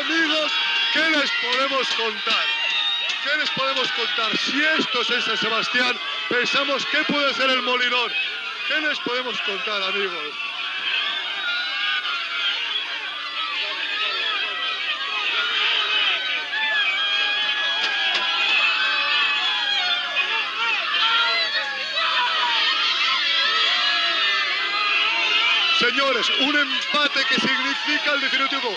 amigos, ¿qué les podemos contar? ¿Qué les podemos contar? Si esto es en San Sebastián, pensamos qué puede ser el Molinón. ¿Qué les podemos contar, amigos? Señores, un empate que significa el definitivo.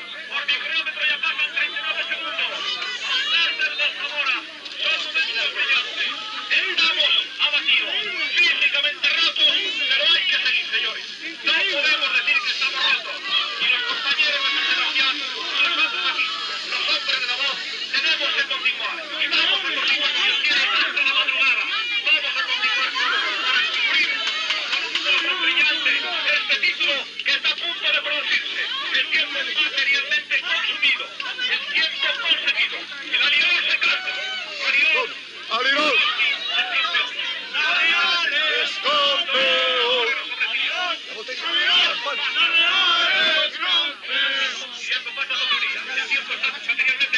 materialmente consumido, el tiempo conseguido. El alirón se canta. Alirón. Alirón. Es campeón. La. Alirón pasa, El tiempo está materialmente